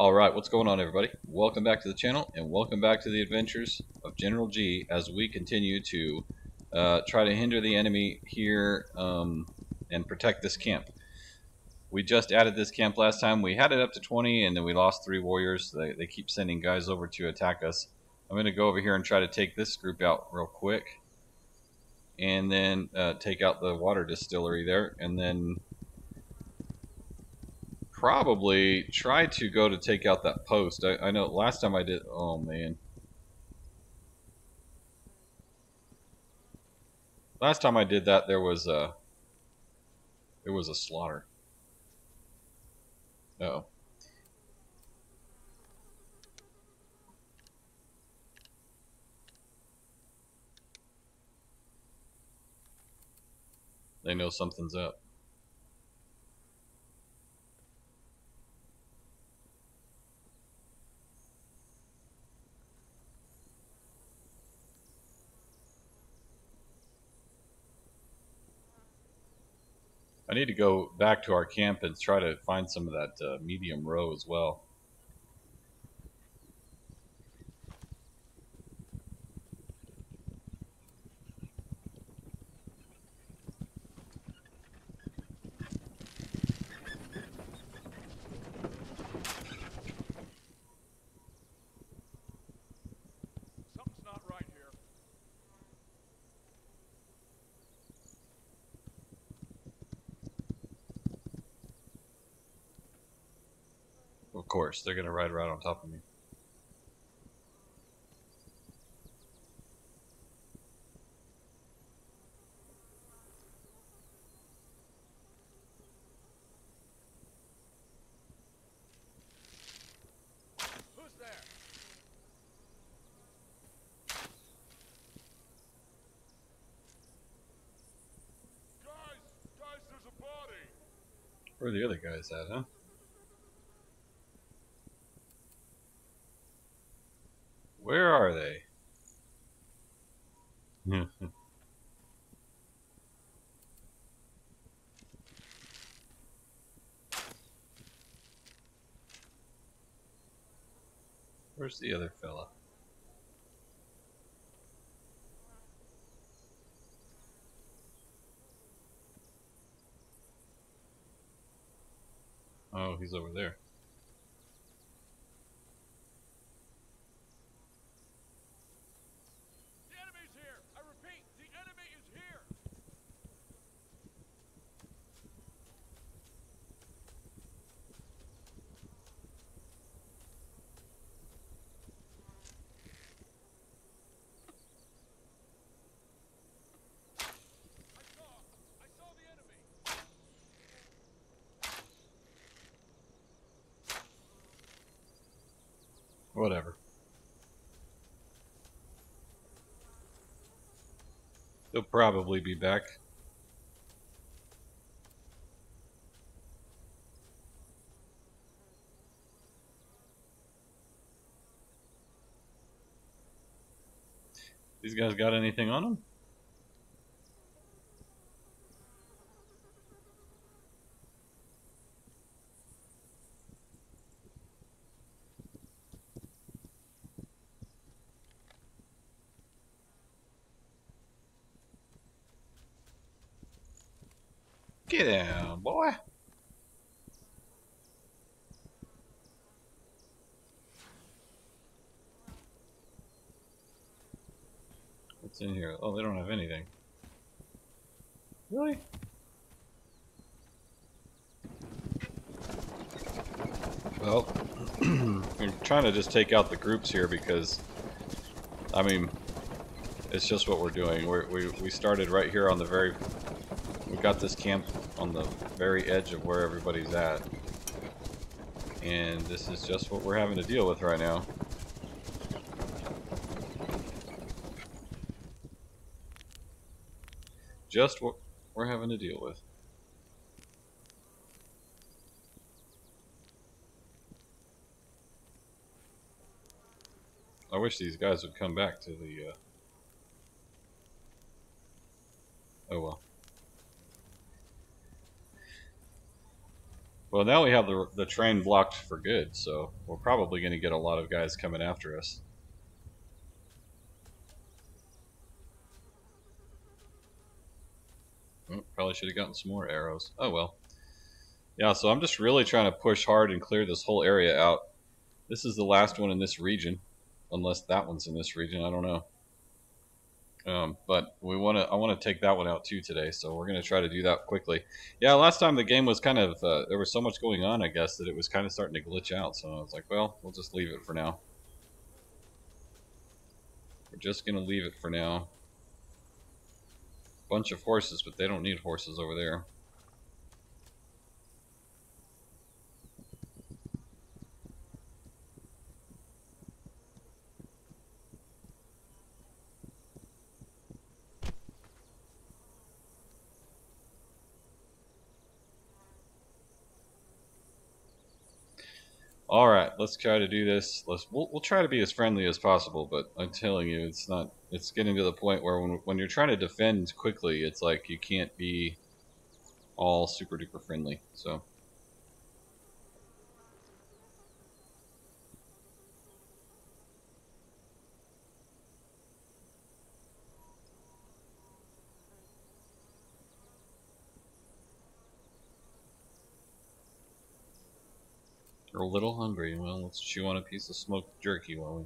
Alright, what's going on everybody? Welcome back to the channel and welcome back to the adventures of General G as we continue to uh, try to hinder the enemy here um, and protect this camp. We just added this camp last time. We had it up to 20 and then we lost three warriors. They, they keep sending guys over to attack us. I'm going to go over here and try to take this group out real quick and then uh, take out the water distillery there and then probably try to go to take out that post. I, I know last time I did. Oh man. Last time I did that, there was a there was a slaughter. Uh oh. They know something's up. I need to go back to our camp and try to find some of that uh, medium row as well. They're going to ride right on top of me. Who's there? Guys, guys, there's a body. Where are the other guys at, huh? Where are they? Where's the other fella? Oh, he's over there. The enemy's here. I repeat, the enemy is here. I saw, I saw the enemy. Whatever. They'll probably be back. These guys got anything on them? Get down, boy. What's in here? Oh, they don't have anything. Really? Well, I'm trying to just take out the groups here because, I mean, it's just what we're doing. We're, we we started right here on the very we got this camp on the very edge of where everybody's at. And this is just what we're having to deal with right now. Just what we're having to deal with. I wish these guys would come back to the, uh... Oh well. Well, now we have the the train blocked for good, so we're probably going to get a lot of guys coming after us. Oh, probably should have gotten some more arrows. Oh well. Yeah, so I'm just really trying to push hard and clear this whole area out. This is the last one in this region, unless that one's in this region. I don't know. Um, but we want to. I want to take that one out too today, so we're going to try to do that quickly. Yeah, last time the game was kind of uh, there was so much going on, I guess, that it was kind of starting to glitch out. So I was like, well, we'll just leave it for now. We're just going to leave it for now. Bunch of horses, but they don't need horses over there. All right, let's try to do this. Let's we'll, we'll try to be as friendly as possible, but I'm telling you, it's not. It's getting to the point where when when you're trying to defend quickly, it's like you can't be all super duper friendly. So. A little hungry. Well, let's chew on a piece of smoked jerky while we.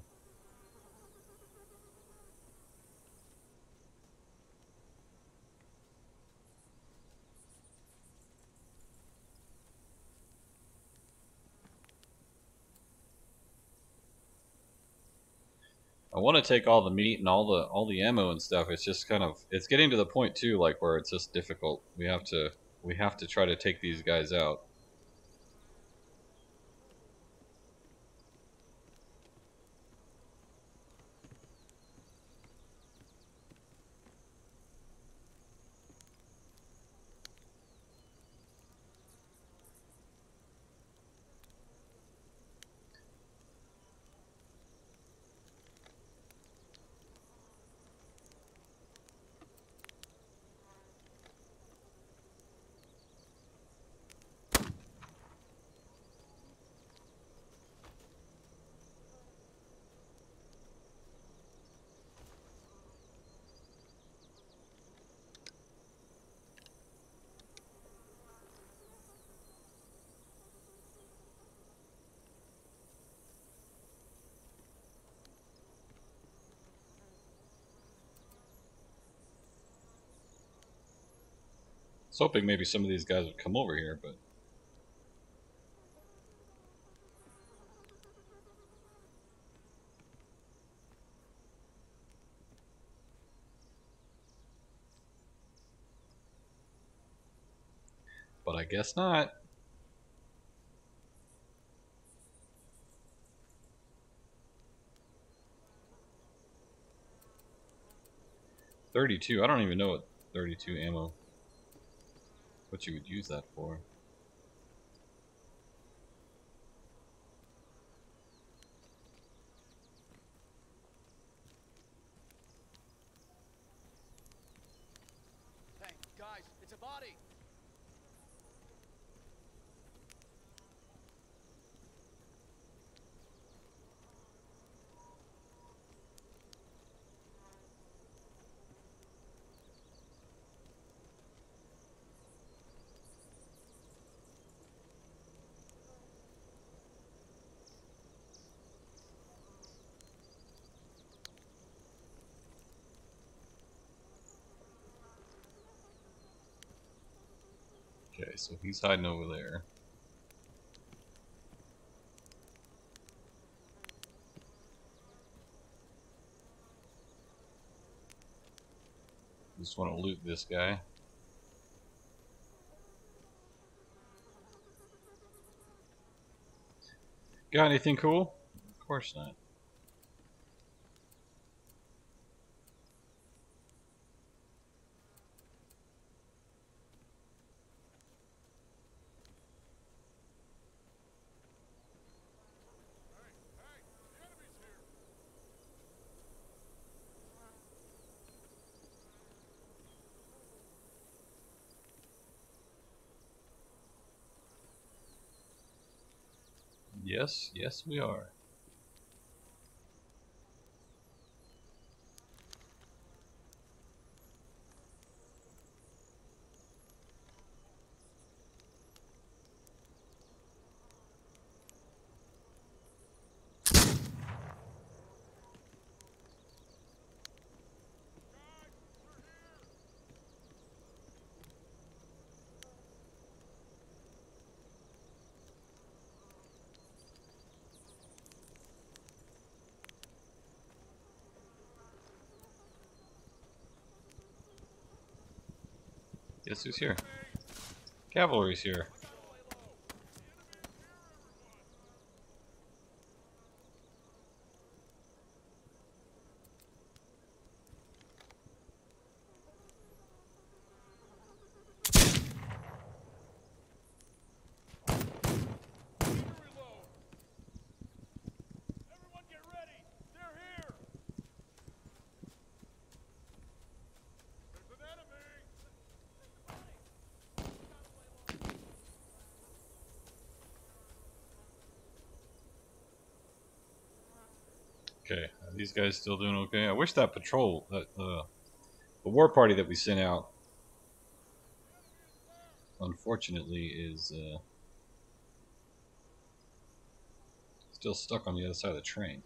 I want to take all the meat and all the all the ammo and stuff. It's just kind of it's getting to the point too, like where it's just difficult. We have to we have to try to take these guys out. Was hoping maybe some of these guys would come over here, but but I guess not. Thirty-two. I don't even know what thirty-two ammo what you would use that for. So he's hiding over there. Just want to loot this guy. Got anything cool? Of course not. Yes, yes, we are. Guess who's here? Cavalry's here. Reload. Everyone get ready. They're here. There's an enemy. Okay, are these guys still doing okay? I wish that patrol, that uh, the war party that we sent out, unfortunately, is uh, still stuck on the other side of the train.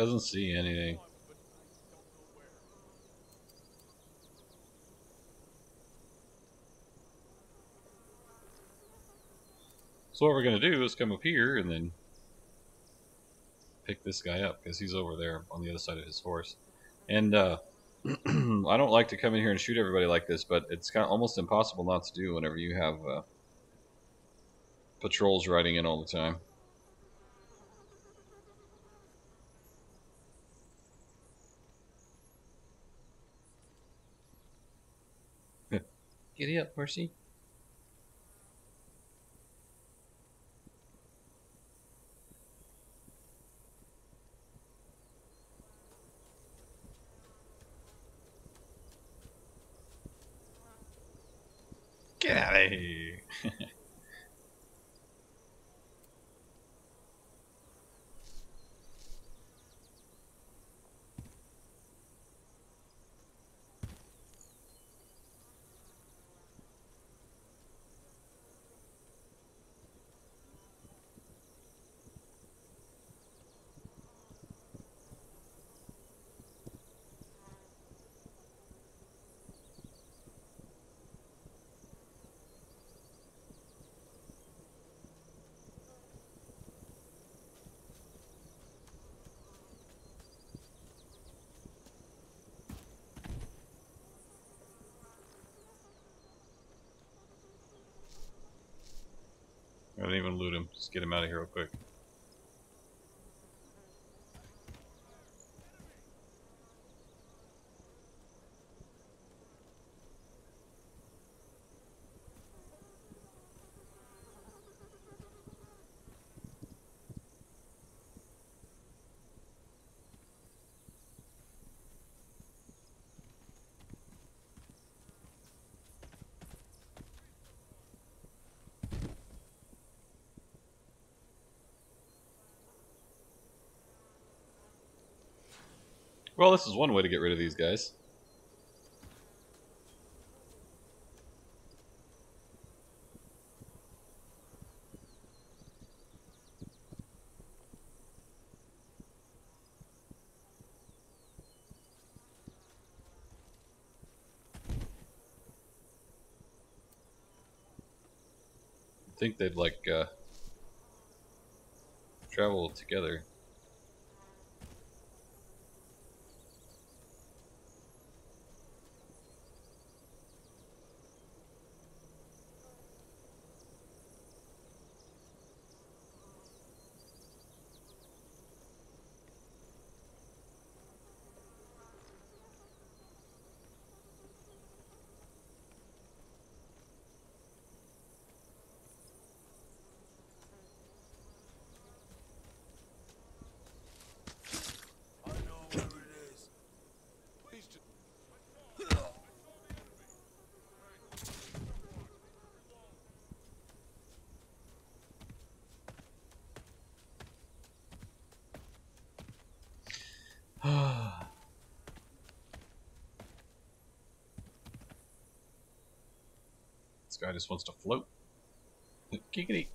Doesn't see anything. So what we're gonna do is come up here and then pick this guy up because he's over there on the other side of his horse. And uh, I don't like to come in here and shoot everybody like this, but it's kind of almost impossible not to do whenever you have uh, patrols riding in all the time. Giddy up, Percy. Get out of here. I didn't even loot him. Just get him out of here real quick. Well, this is one way to get rid of these guys. I think they'd like uh, travel together. Guy just wants to float. Giggity.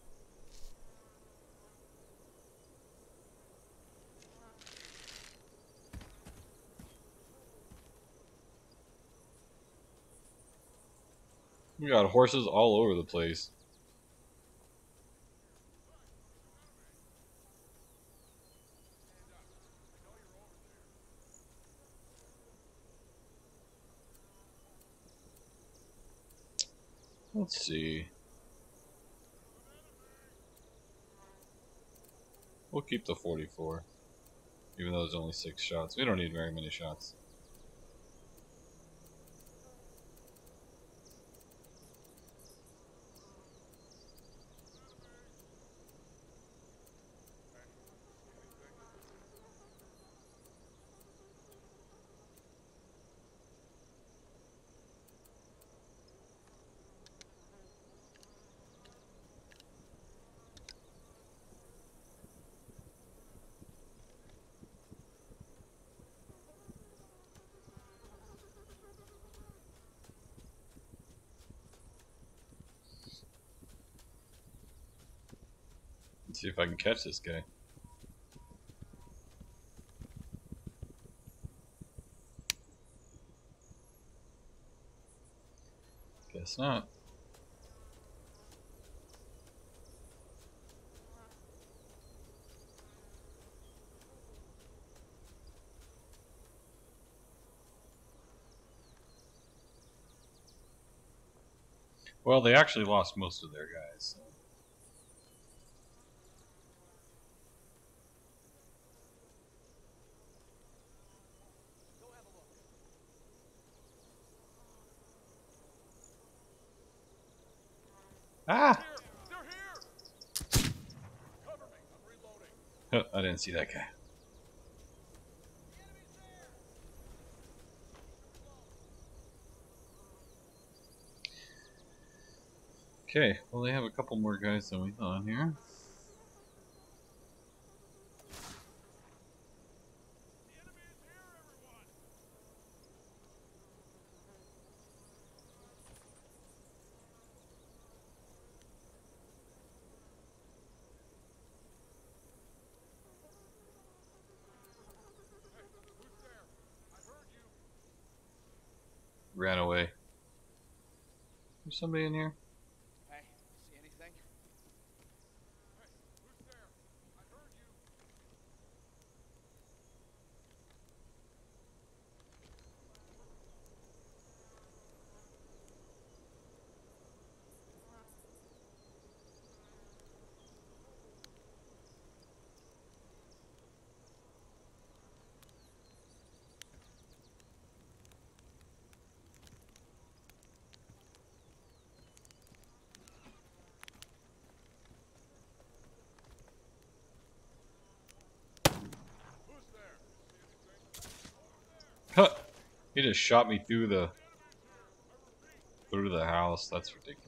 We got horses all over the place. Let's see. We'll keep the 44. Even though there's only six shots. We don't need very many shots. See if I can catch this guy. Guess not. Well, they actually lost most of their guys. So. Ah! They're here! Cover me. I'm reloading. Oh, I didn't see that guy. Okay, well they have a couple more guys than we thought here. The enemy is here, everyone! Hey, who's there? I heard you. Ran away. There's somebody in here? Hey, see anything? Hey, who's there? I heard you. Who's there? See anything? Huh! He just shot me through the through the house. That's ridiculous.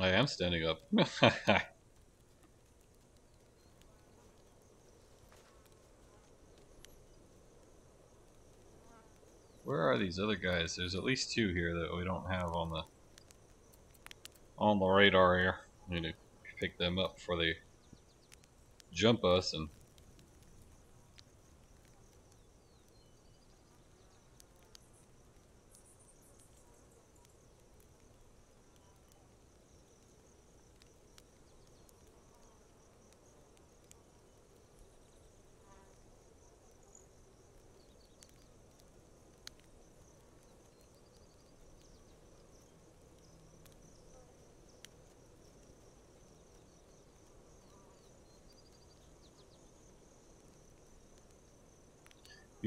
I am standing up. Where are these other guys? There's at least two here that we don't have on the on the radar here. Need to pick them up before they jump us and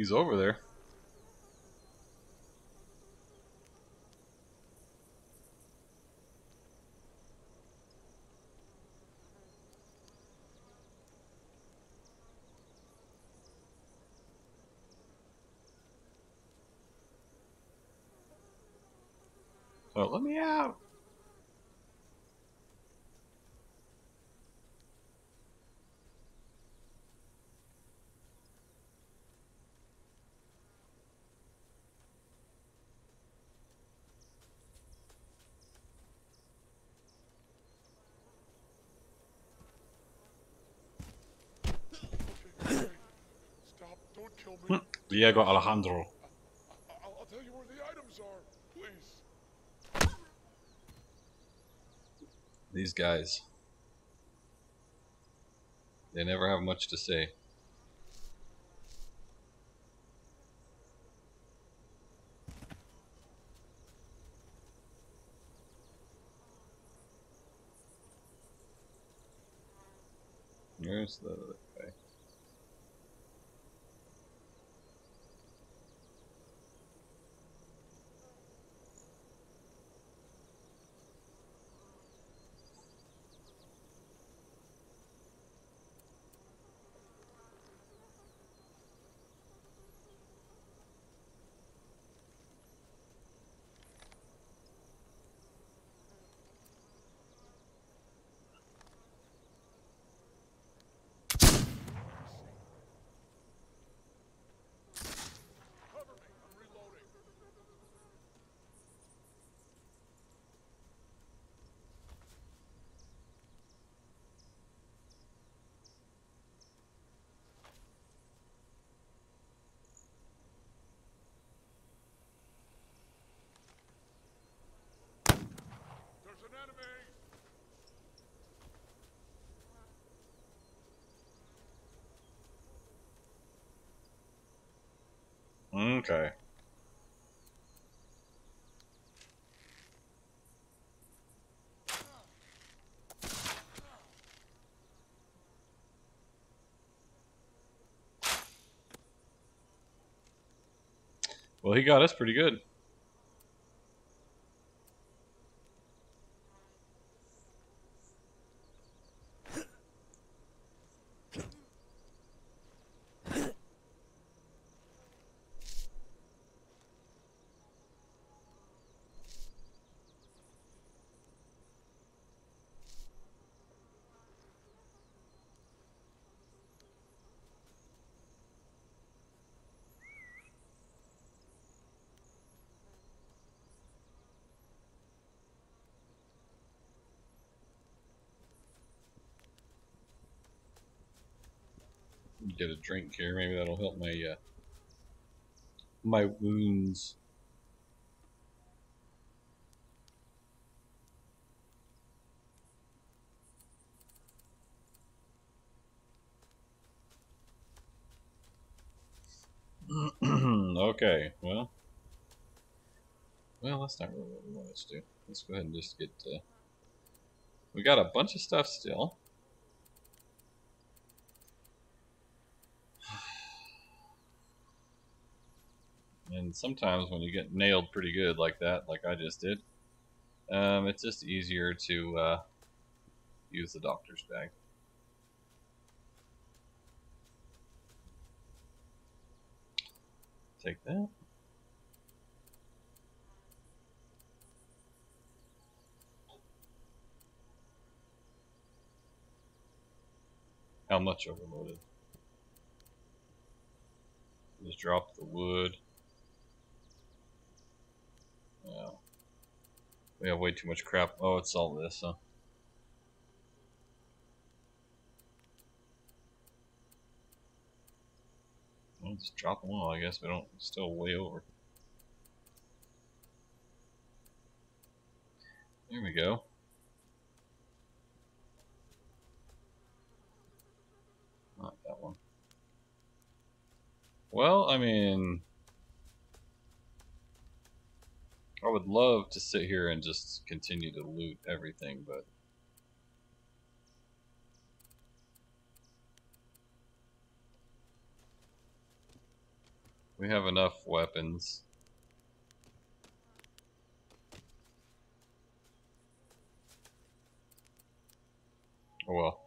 He's over there. Oh, let me out. Diego Alejandro. I'll, I'll tell you where the items are. Please. These guys. They never have much to say. There's the Okay. Well, he got us pretty good. Get a drink here. Maybe that'll help my uh, my wounds. okay, well, well, that's not really what we wanted to do. Let's go ahead and just get. Uh, we got a bunch of stuff still. And sometimes when you get nailed pretty good like that, like I just did, um, it's just easier to uh, use the doctor's bag. Take that. How much overloaded? Just drop the wood. Yeah. We have way too much crap. Oh, it's all this, huh? Well, just drop them all, I guess. We don't still way over. There we go. Not that one. Well, I mean, I would love to sit here and just continue to loot everything, but We have enough weapons. Oh well.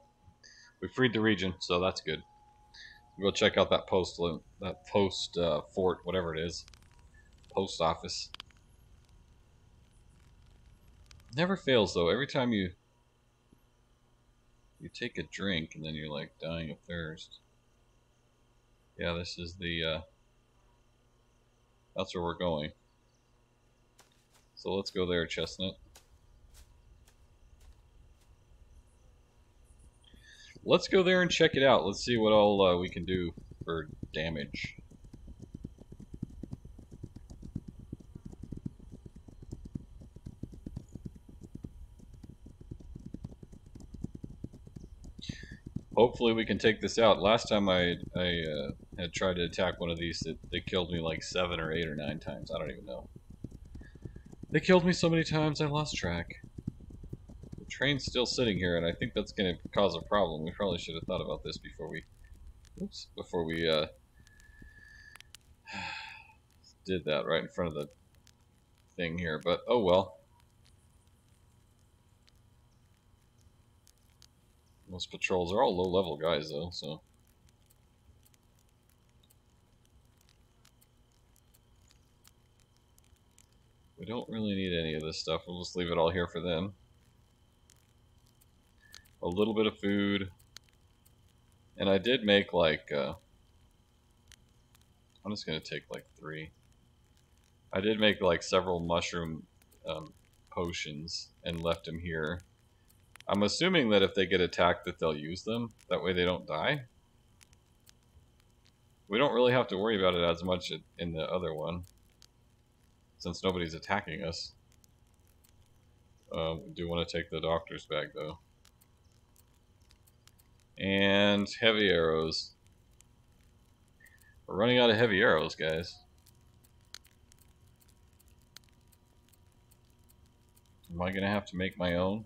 We freed the region, so that's good. Go check out that post, that post uh, fort, whatever it is, post office. Never fails though. Every time you you take a drink and then you're like dying of thirst. Yeah, this is the uh, that's where we're going. So let's go there, Chestnut. Let's go there and check it out. Let's see what all uh, we can do for damage. Hopefully we can take this out. Last time I, I uh, had tried to attack one of these, it, they killed me like seven or eight or nine times. I don't even know. They killed me so many times I lost track The train's still sitting here, and I think that's going to cause a problem. We probably should have thought about this before we, oops, before we uh, did that right in front of the thing here. But oh well. Most patrols are all low-level guys, though, so. We don't really need any of this stuff. We'll just leave it all here for them a little bit of food. And I did make like, uh, I'm just going to take like three. I did make like several mushroom um, potions and left them here. I'm assuming that if they get attacked that they'll use them. That way they don't die. We don't really have to worry about it as much in the other one. Since nobody's attacking us. Um, we do want to take the doctor's bag though. And heavy arrows. We're running out of heavy arrows, guys. Am I going to have to make my own?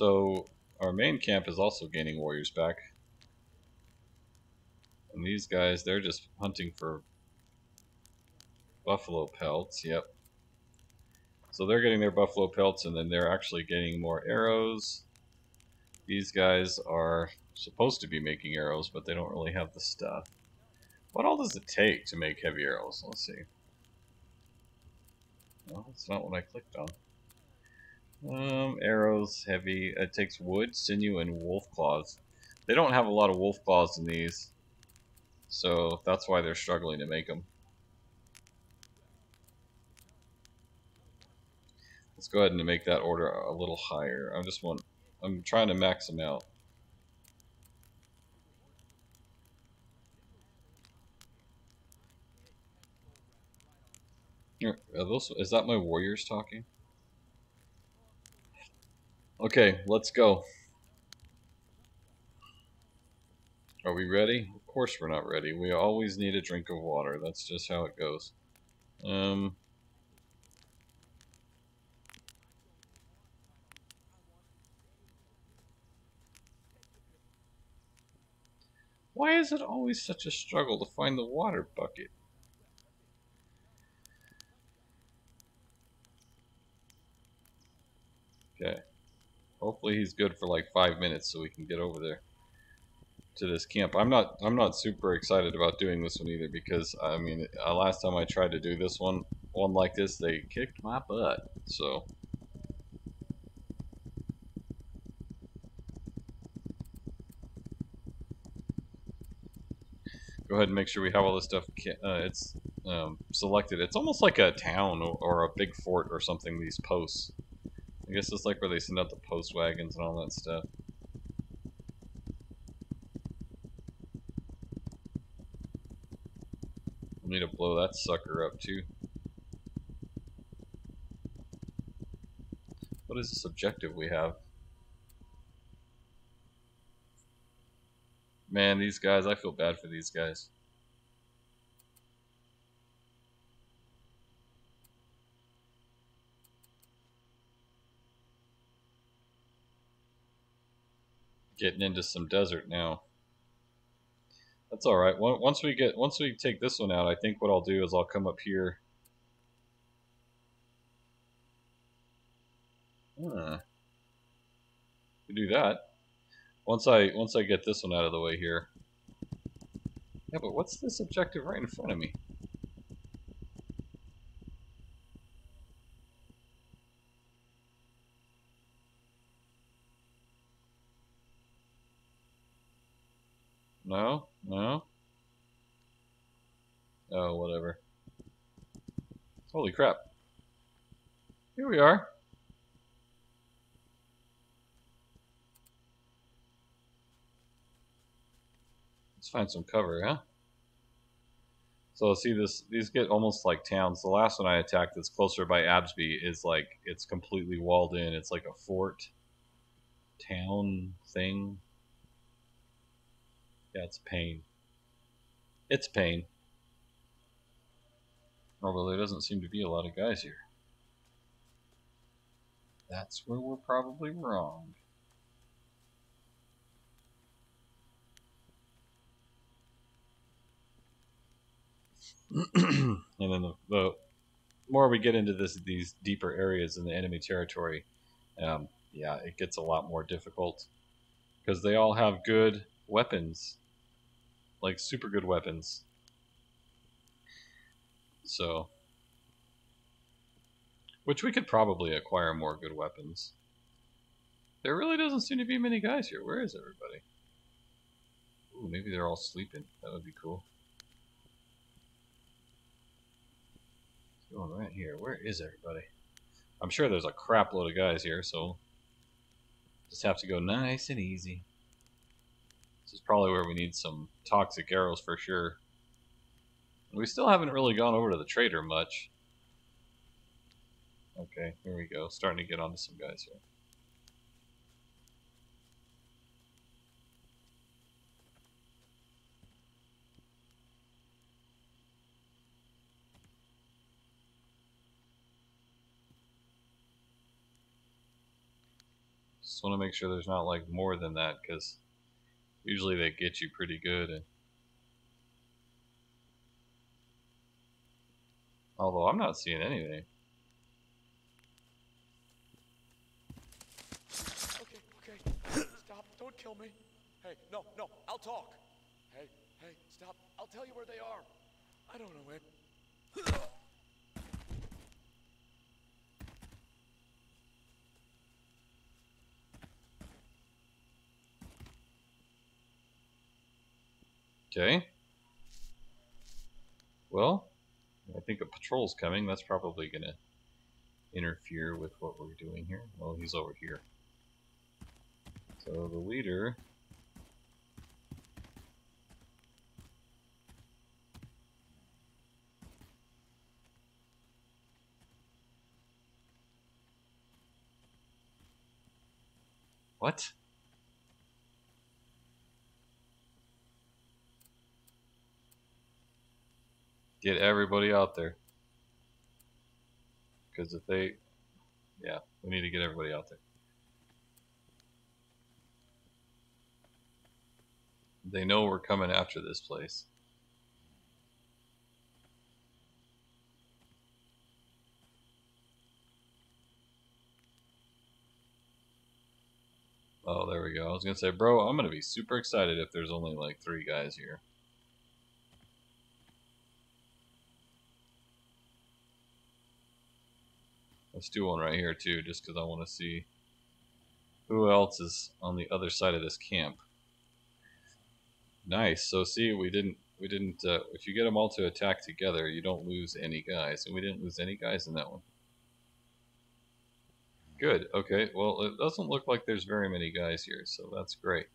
So, our main camp is also gaining warriors back. And these guys, they're just hunting for Buffalo pelts, yep. So they're getting their buffalo pelts and then they're actually getting more arrows. These guys are supposed to be making arrows, but they don't really have the stuff. What all does it take to make heavy arrows? Let's see. No, that's not what I clicked on. Um, arrows, heavy. It takes wood, sinew, and wolf claws. They don't have a lot of wolf claws in these, so that's why they're struggling to make them. Let's go ahead and make that order a little higher. I just want, I'm trying to max them out. Are those, is that my warriors talking? Okay, let's go. Are we ready? Of course we're not ready. We always need a drink of water. That's just how it goes. Um, Why is it always such a struggle to find the water bucket? Okay. Hopefully he's good for like five minutes so we can get over there to this camp. I'm not I'm not super excited about doing this one either because I mean uh, last time I tried to do this one one like this they kicked my butt. So go ahead and make sure we have all this stuff uh, it's um, selected. It's almost like a town or, or, a big fort or something, these posts. I guess it's like where they send out the post wagons and all that stuff. we need to blow that sucker up too. What is this objective we have? Man, these guys, I feel bad for these guys. Getting into some desert now. That's all right. Once we get once we take this one out, I think what I'll do is I'll come up here. Hmm. Huh. do that. Once I once I get this one out of the way here. Yeah, but what's this objective right in front of me? No? No? Oh, whatever. Holy crap. Here we are. Let's find some cover, huh? So see this these get almost like towns. The last one I attacked that's closer by Absby is like it's completely walled in. It's like a fort town thing. Yeah, it's pain. It's pain. Although there doesn't seem to be a lot of guys here. That's where we're probably wrong. and then the, the, more we get into this these deeper areas in the enemy territory, um, yeah, it gets a lot more difficult because they all have good weapons like super good weapons. So, which we could probably acquire more good weapons. There really doesn't seem to be many guys here. Where is everybody? Ooh, maybe they're all sleeping. That would be cool. Going right here. Where is everybody? I'm sure there's a crap load of guys here, so just have to go nice and easy. This is probably where we need some toxic arrows for sure. We still haven't really gone over to the trader much. Okay, here we go. Starting to get onto some guys here. Just want to make sure there's not like more than that because Usually they get you pretty good. And, although I'm not seeing anything. Okay, okay. Stop. Don't kill me. Hey, no, no. I'll talk. Hey, hey, stop. I'll tell you where they are. I don't know it. Okay. Well, I think a patrol's coming. That's probably going to interfere with what we're doing here. Well, he's over here. So the leader... What? Get everybody out there. Because if they... Yeah, we need to get everybody out there. They know we're coming after this place. Oh, there we go. I was going to say, bro, I'm going to be super excited if there's only like three guys here. Let's do one right here too, just because I want to see who else is on the other side of this camp. Nice. So see, we didn't we didn't. Uh, if you get them all to attack together, you don't lose any guys, and we didn't lose any guys in that one. Good. Okay. Well, it doesn't look like there's very many guys here, so that's great.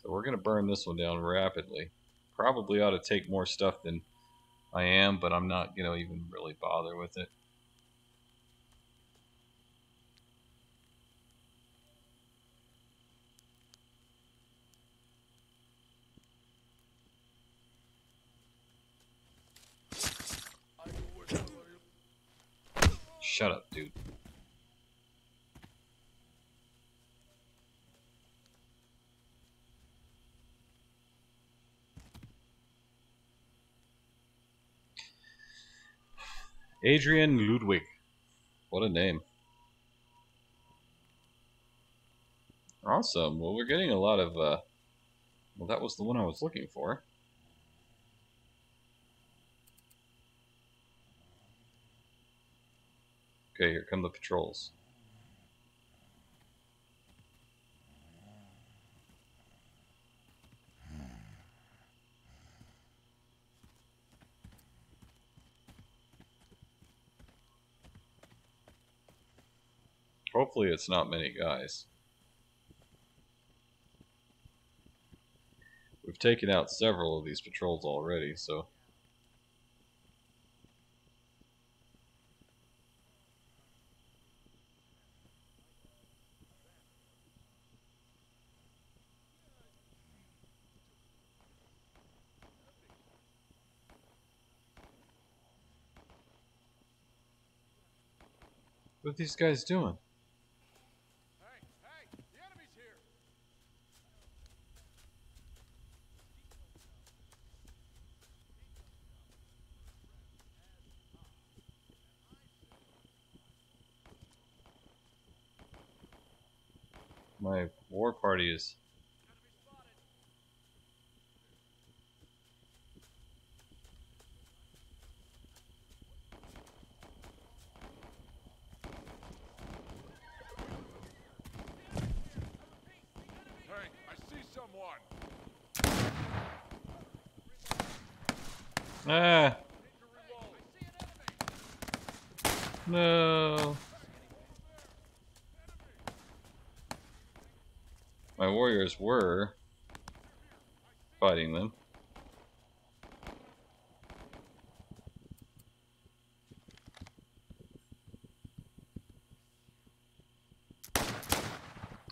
So we're gonna burn this one down rapidly. Probably ought to take more stuff than I am, but I'm not gonna even really bother with it. Shut up, dude. Adrian Ludwig. What a name. Awesome. Well, we're getting a lot of, uh, well, that was the one I was looking for. Okay, here come the patrols. Hopefully it's not many guys. We've taken out several of these patrols already, so... these guys doing? Hey, hey, the enemy's here. My war party is Hey, I see someone. Ah, Need to reload. I see an enemy. no. Warriors were fighting them.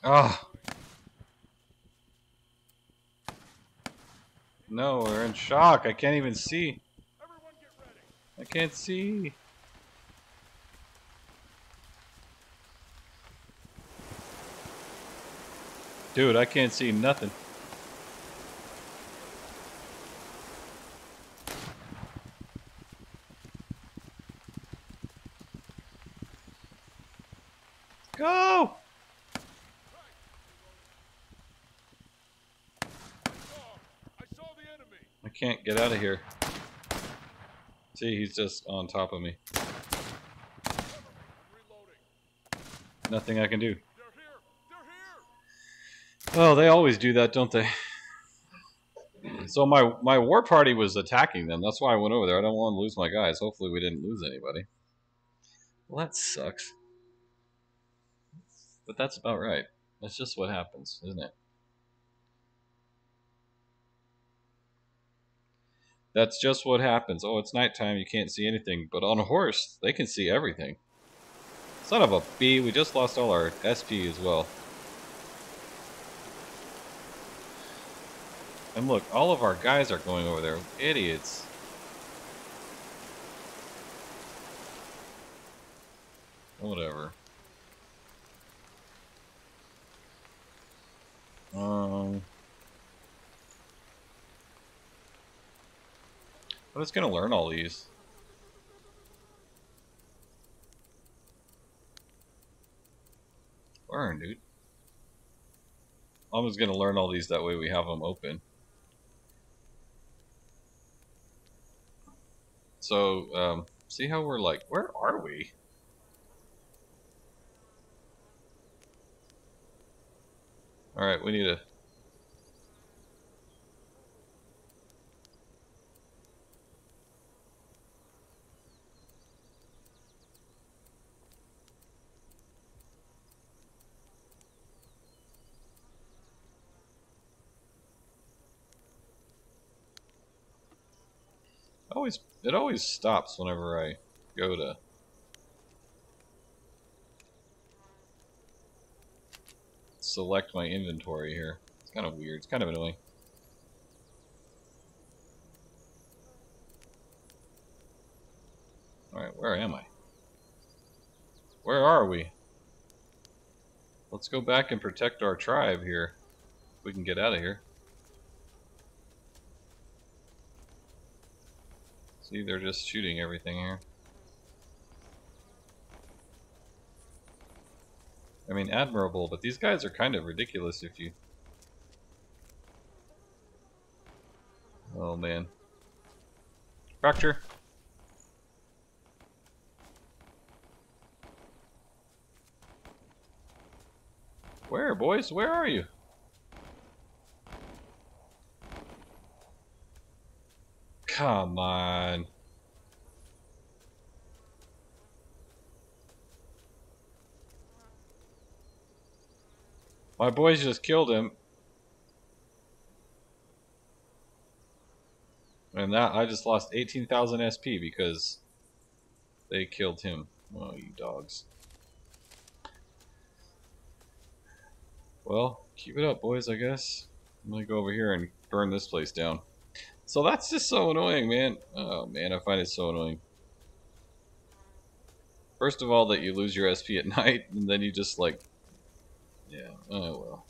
Ah. No, we're in shock. I can't even see. I can't see. Dude, I can't see nothing. Go! I saw the enemy. I can't get out of here. See, he's just on top of me. Nothing I can do. They're here. They're here. Oh, they always do that, don't they? So my my war party was attacking them. That's why I went over there. I don't want to lose my guys. Hopefully, we didn't lose anybody. Well, that sucks. But that's about right. That's just what happens, isn't it? That's just what happens. Oh, it's nighttime. You can't see anything. But on a horse, they can see everything. Son of a bee. We just lost all our SP as well. And look, all of our guys are going over there. Idiots. Whatever. Um. I'm just gonna learn all these. Learn, dude. I'm just gonna learn all these. That way we have them open. So, um, see how we're like, where are we? Alright, we need a... Always, it always stops whenever I go to select my inventory here. It's kind of weird. It's kind of annoying. Alright, where am I? Where are we? Let's go back and protect our tribe here. If we can get out of here. See, they're just shooting everything here. I mean, admirable, but these guys are kind of ridiculous if you... Oh, man. Proctor! Where, boys? Where are you? Come on. My boys just killed him. And that I just lost 18,000 SP because they killed him. Oh, you dogs. Well, keep it up, boys, I guess. I'm gonna go over here and burn this place down. So that's just so annoying, man. Oh, man, I find it so annoying. First of all, that you lose your SP at night, and then you just, like... Yeah, oh well.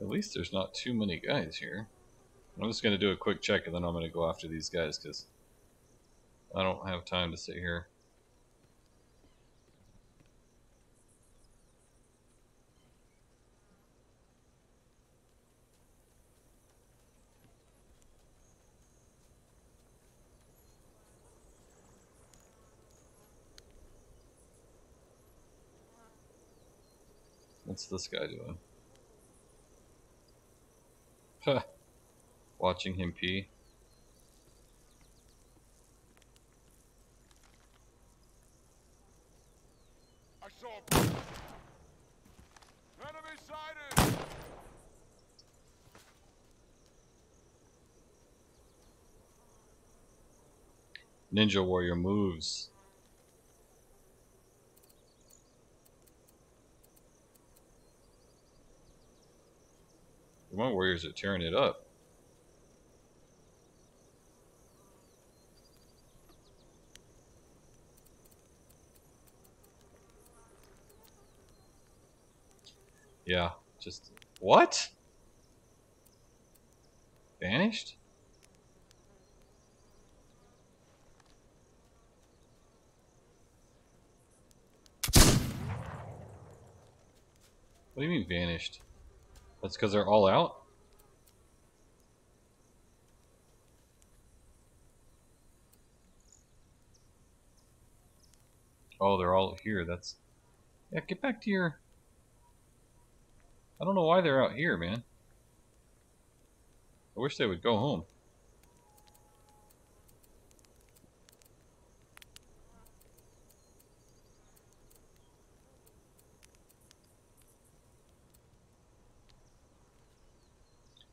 At least there's not too many guys here. I'm just going to do a quick check and then I'm going to go after these guys because I don't have time to sit here. What's this guy doing? Watching him pee. I saw enemy sighted. Ninja Warrior moves. My warriors are tearing it up. Yeah, just... What? Vanished? What do you mean vanished? That's because they're all out? Oh, they're all here. That's... Yeah, get back to your... I don't know why they're out here, man. I wish they would go home.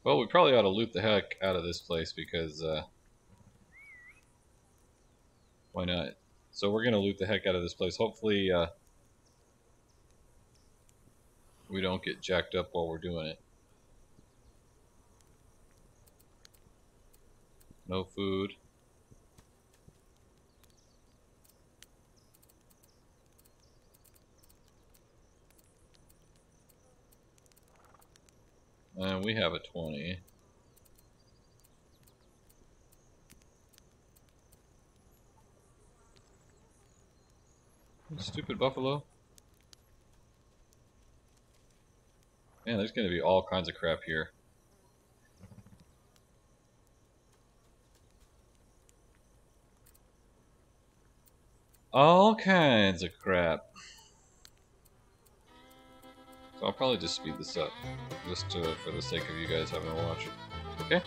Well, we probably ought to loot the heck out of this place because, uh, why not? So we're going to loot the heck out of this place. Hopefully, uh, we don't get jacked up while we're doing it. No food. And we have a 20. Hmm. Stupid buffalo. Man, there's going to be all kinds of crap here. All kinds of crap. So I'll probably just speed this up, just to, for the sake of you guys having to watch. Okay?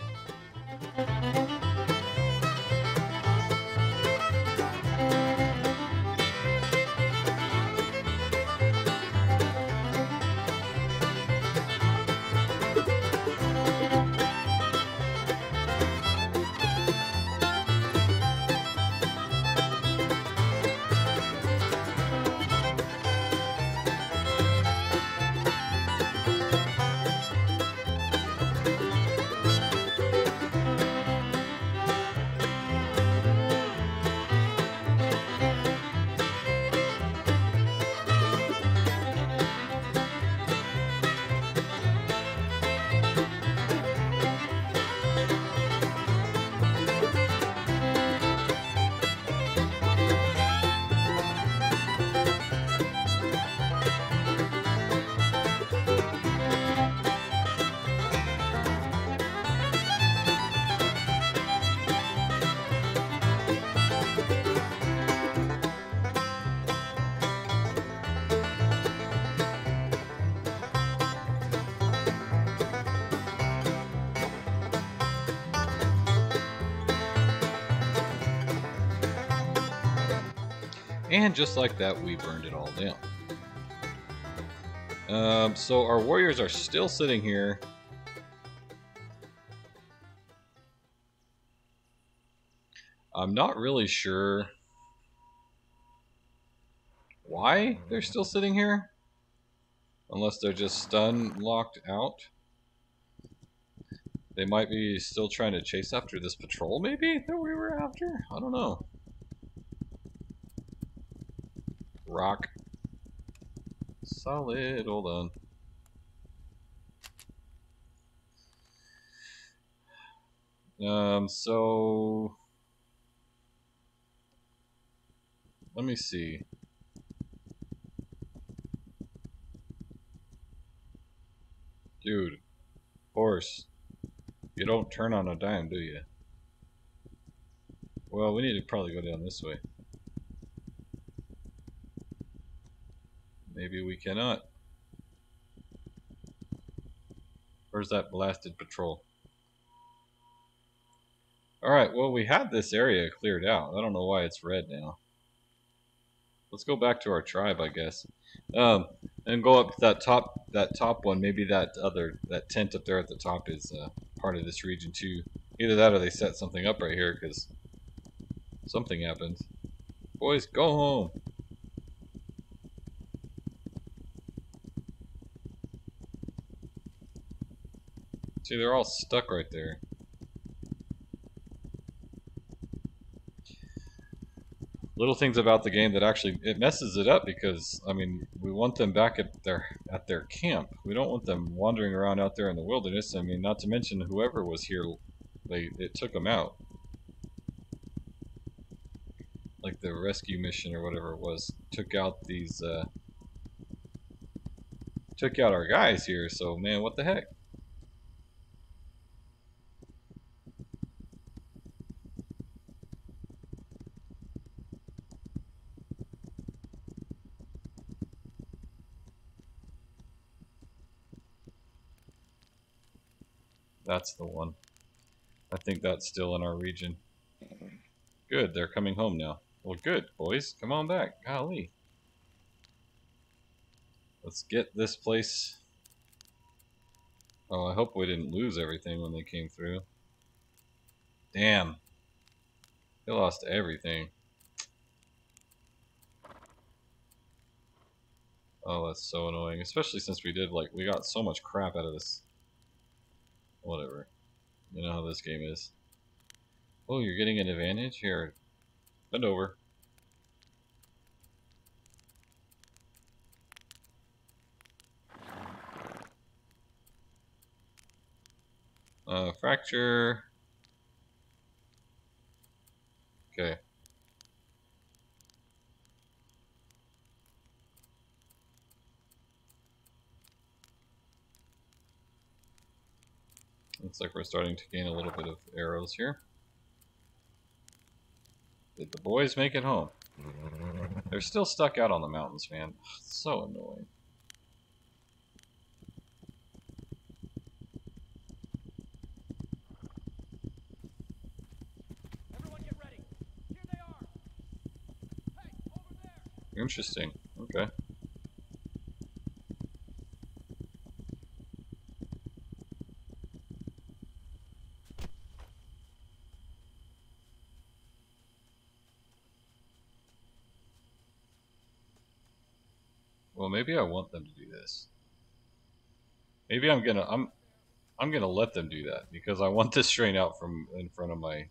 And just like that, we burned it all down. Um, so our warriors are still sitting here. I'm not really sure why they're still sitting here. Unless they're just stun locked out. They might be still trying to chase after this patrol, maybe, that we were after? I don't know. Rock. Solid, hold on. Um, so... Let me see. Dude. Horse. You don't turn on a dime, do you? Well, we need to probably go down this way. Maybe we cannot. Where's that blasted patrol? Alright, well we had this area cleared out. I don't know why it's red now. Let's go back to our tribe, I guess. Um, and go up that top that top one. Maybe that other that tent up there at the top is uh, part of this region too. Either that or they set something up right here because something happened. Boys, go home. See, they're all stuck right there. little things about the game that actually it messes it up because I mean we want them back at their at their camp. We don't want them wandering around out there in the wilderness. I mean, not to mention whoever was here, they it took them out. Like the rescue mission or whatever it was, took out these uh, took out our guys here. So man, what the heck? That's the one. I think that's still in our region. Good, they're coming home now. Well, good, boys. Come on back. Golly. Let's get this place... Oh, I hope we didn't lose everything when they came through. Damn. They lost everything. Oh, that's so annoying. Especially since we did, like, we got so much crap out of this Whatever. You know how this game is. Oh, you're getting an advantage? Here, bend over. Uh, fracture. Okay. Looks like we're starting to gain a little bit of arrows here. Did the boys make it home? They're still stuck out on the mountains, man. So annoying. Interesting. Okay. Well, maybe I want them to do this. Maybe I'm gonna I'm I'm gonna let them do that because I want this train out from in front of my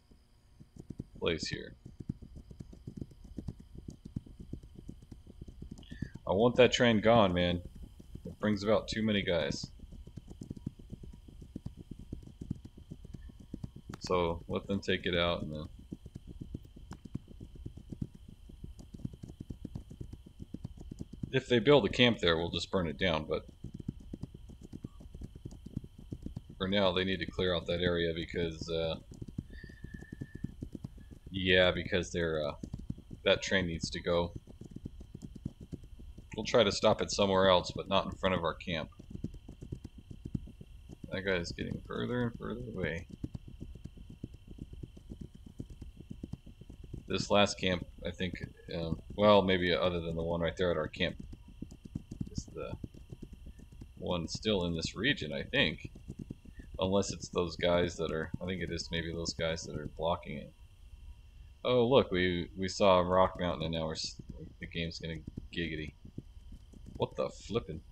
place here. I want that train gone, man. It brings about too many guys. So let them take it out and then if they build a camp there, we'll just burn it down, but for now they need to clear out that area because uh, yeah, because they're uh, that train needs to go. We'll try to stop it somewhere else, but not in front of our camp. That guy is getting further and further away. This last camp I think, um, well, maybe other than the one right there at our camp. The one still in this region, I think. Unless it's those guys that are, I think it is maybe those guys that are blocking it. Oh, look, we we saw Rock Mountain and now we're, the game's gonna giggity. What the flippin'?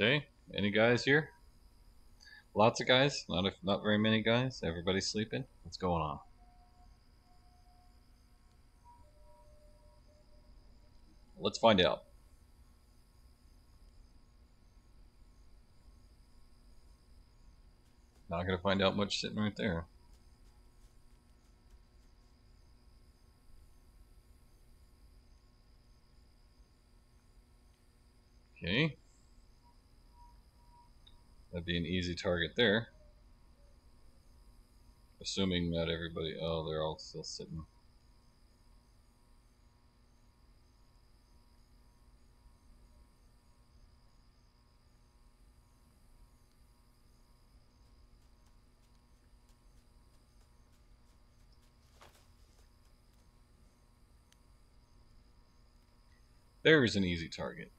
Okay, any guys here? Lots of guys? Not if not very many guys? Everybody sleeping? What's going on? Let's find out. Not gonna find out much sitting right there. Okay. That'd be an easy target there. Assuming that everybody, oh, they're all still sitting. There's an easy target.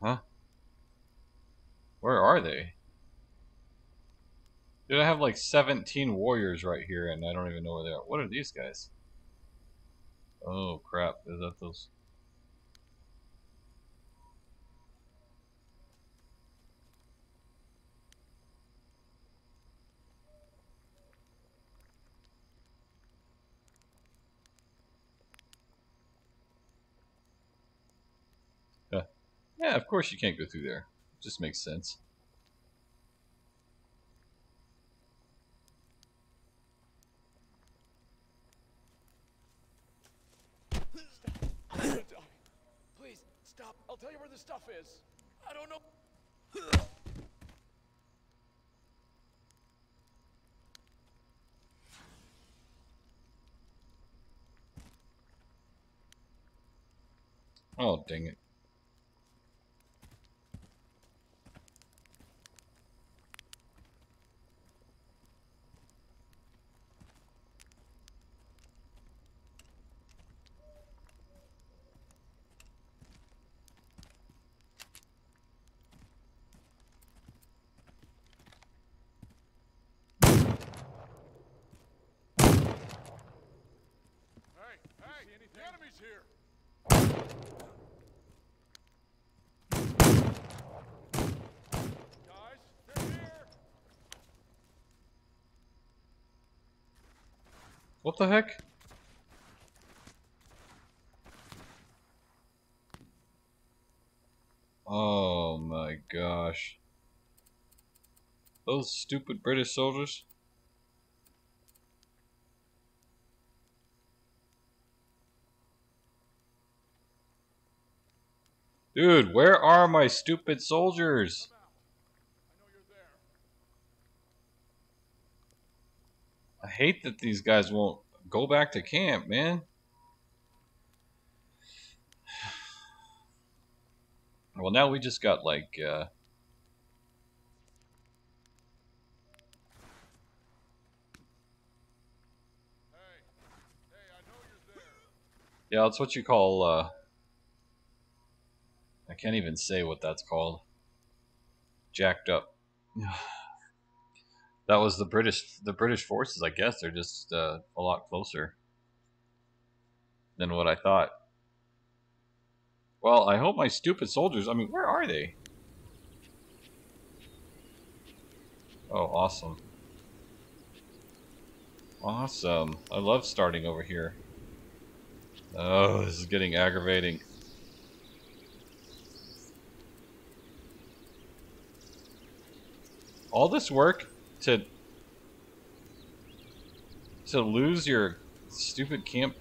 Huh? Where are they? Dude, I have like 17 warriors right here and I don't even know where they are. What are these guys? Oh crap, is that those... Yeah, of course you can't go through there. Just makes sense. Please, stop. I'll tell you where the stuff is. I don't know. Oh, dang it. Hey, hey, the enemy's here. Guys, they're here. What the heck? Oh my gosh. Those stupid British soldiers. Dude, where are my stupid soldiers? Come out. I know you're there. I hate that these guys won't go back to camp, man. Well, now we just got like, uh, Hey, hey, I know you're there. yeah, that's what you call, uh, I can't even say what that's called. Jacked up. that was the British, the British forces, I guess. They're just, uh, a lot closer than what I thought. Well, I hope my stupid soldiers, I mean, where are they? Oh, awesome. Awesome. I love starting over here. Oh, this is getting aggravating. All this work to to lose your stupid camp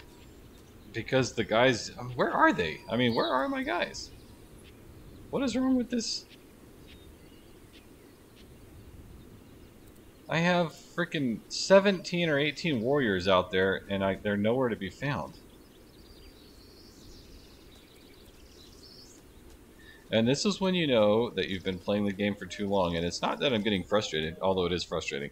because the guys where are they? I mean, where are my guys? What is wrong with this? I have freaking 17 or 18 warriors out there and I, they're nowhere to be found. And this is when you know that you've been playing the game for too long. And it's not that I'm getting frustrated, although it is frustrating.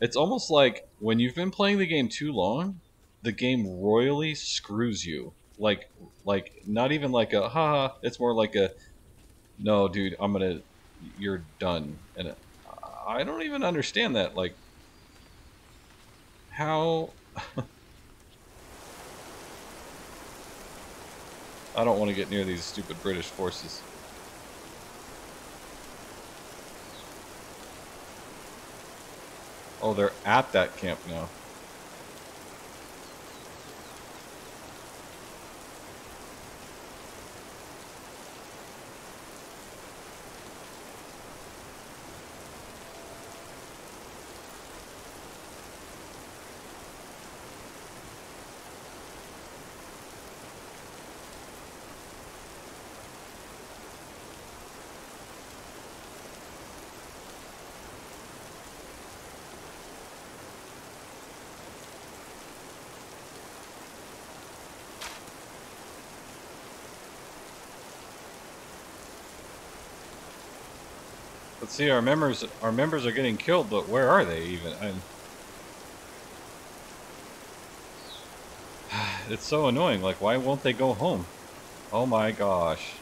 It's almost like when you've been playing the game too long, the game royally screws you. Like, like not even like a haha. It's more like a no, dude. I'm gonna. You're done. And I don't even understand that. Like, how. I don't want to get near these stupid British forces. Oh, they're at that camp now. See, our members, our members are getting killed, but where are they even? I'm... It's so annoying. Like, why won't they go home? Oh my gosh.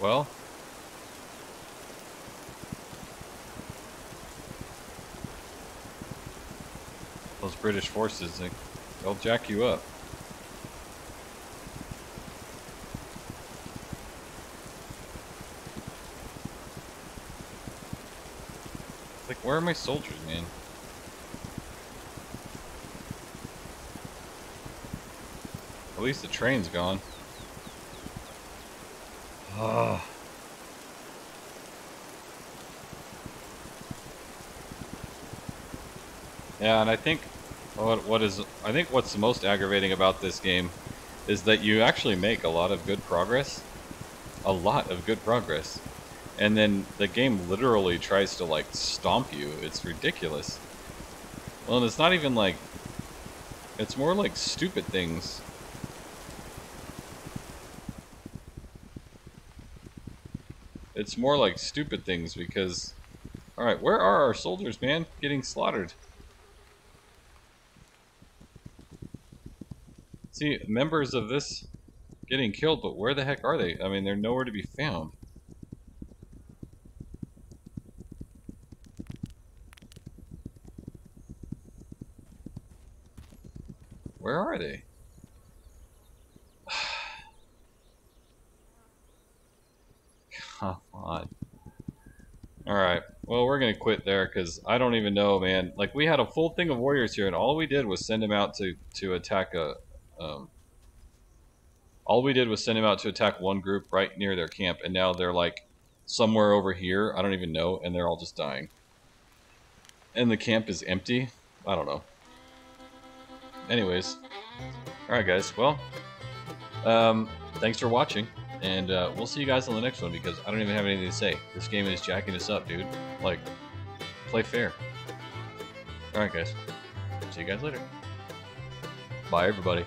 Well. Those British forces, they, they'll jack you up. Like, where are my soldiers, man? At least the train's gone. Ugh. Yeah, and I think what what is I think what's the most aggravating about this game is that you actually make a lot of good progress. A lot of good progress and then the game literally tries to like stomp you. It's ridiculous. Well, and it's not even like it's more like stupid things. It's more like stupid things because Alright, where are our soldiers, man? Getting slaughtered. See, members of this getting killed, but where the heck are they? I mean, they're nowhere to be found. Where are they? Come on. Alright, well we're gonna quit there because I don't even know man. Like we had a full thing of warriors here and all we did was send them out to, to attack a... Um, all we did was send them out to attack one group right near their camp and now they're like somewhere over here, I don't even know, and they're all just dying. And the camp is empty? I don't know. Anyways, Alright guys, well, um, thanks for watching, and uh, we'll see you guys on the next one because I don't even have anything to say. This game is jacking us up, dude. Like, play fair. Alright guys, see you guys later. Bye everybody.